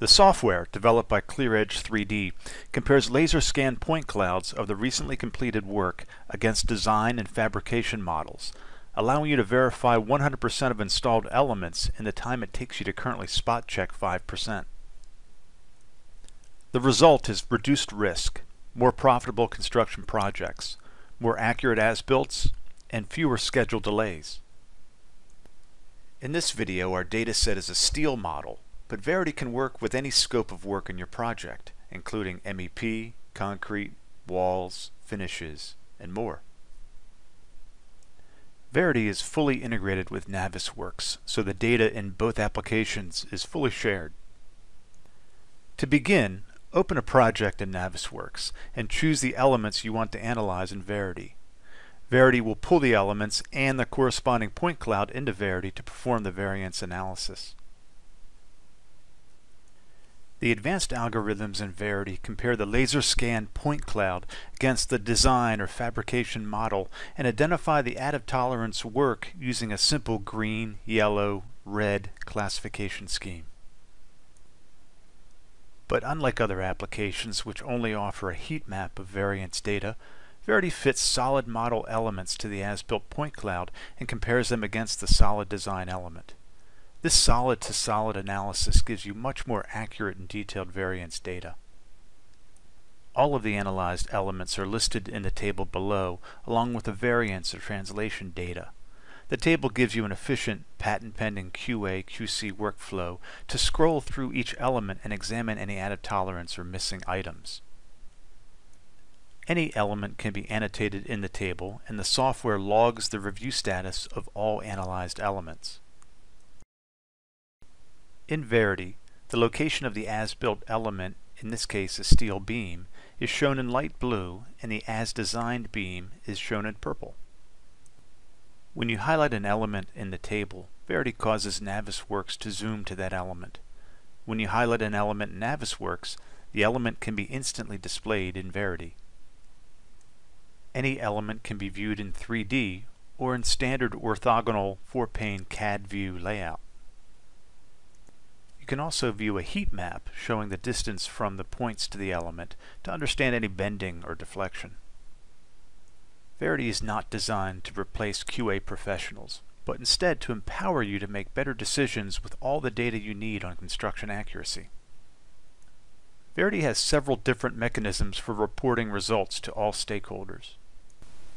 The software, developed by ClearEdge 3D, compares laser scan point clouds of the recently completed work against design and fabrication models, allowing you to verify 100% of installed elements in the time it takes you to currently spot check 5%. The result is reduced risk, more profitable construction projects, more accurate as-builts, and fewer schedule delays. In this video, our dataset is a steel model but Verity can work with any scope of work in your project, including MEP, concrete, walls, finishes, and more. Verity is fully integrated with Navisworks, so the data in both applications is fully shared. To begin, open a project in Navisworks and choose the elements you want to analyze in Verity. Verity will pull the elements and the corresponding point cloud into Verity to perform the variance analysis. The advanced algorithms in Verity compare the laser scan point cloud against the design or fabrication model and identify the out-of-tolerance work using a simple green, yellow, red classification scheme. But unlike other applications which only offer a heat map of variance data, Verity fits solid model elements to the as-built point cloud and compares them against the solid design element. This solid-to-solid -solid analysis gives you much more accurate and detailed variance data. All of the analyzed elements are listed in the table below, along with the variance or translation data. The table gives you an efficient patent-pending QA-QC workflow to scroll through each element and examine any out-of-tolerance or missing items. Any element can be annotated in the table, and the software logs the review status of all analyzed elements. In Verity, the location of the as-built element, in this case a steel beam, is shown in light blue and the as-designed beam is shown in purple. When you highlight an element in the table, Verity causes Navisworks to zoom to that element. When you highlight an element in Navisworks, the element can be instantly displayed in Verity. Any element can be viewed in 3D or in standard orthogonal four-pane CAD view layout can also view a heat map showing the distance from the points to the element to understand any bending or deflection. Verity is not designed to replace QA professionals, but instead to empower you to make better decisions with all the data you need on construction accuracy. Verity has several different mechanisms for reporting results to all stakeholders.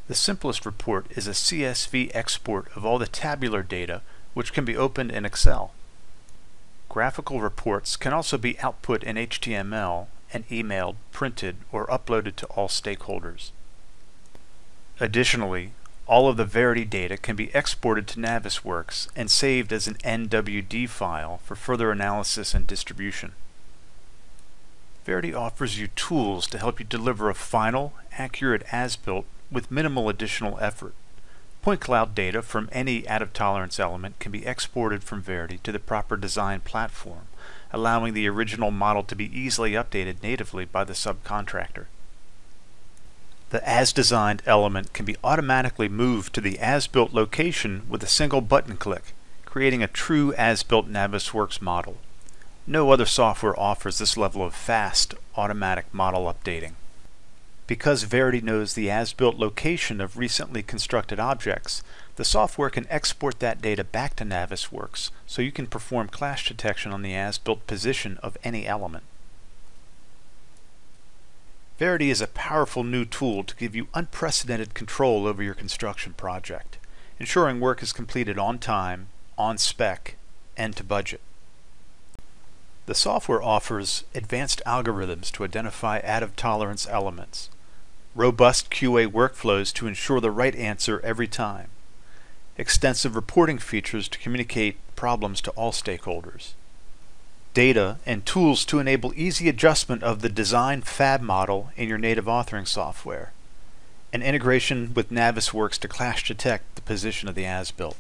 The simplest report is a CSV export of all the tabular data which can be opened in Excel. Graphical reports can also be output in HTML and emailed, printed, or uploaded to all stakeholders. Additionally, all of the Verity data can be exported to Navisworks and saved as an NWD file for further analysis and distribution. Verity offers you tools to help you deliver a final, accurate as-built with minimal additional effort. Point cloud data from any out-of-tolerance element can be exported from Verity to the proper design platform, allowing the original model to be easily updated natively by the subcontractor. The as-designed element can be automatically moved to the as-built location with a single button click, creating a true as-built Navisworks model. No other software offers this level of fast, automatic model updating. Because Verity knows the as-built location of recently constructed objects, the software can export that data back to Navisworks so you can perform clash detection on the as-built position of any element. Verity is a powerful new tool to give you unprecedented control over your construction project, ensuring work is completed on time, on spec, and to budget. The software offers advanced algorithms to identify out-of-tolerance elements, robust QA workflows to ensure the right answer every time, extensive reporting features to communicate problems to all stakeholders, data and tools to enable easy adjustment of the design fab model in your native authoring software, and integration with Navisworks to clash detect the position of the as-built.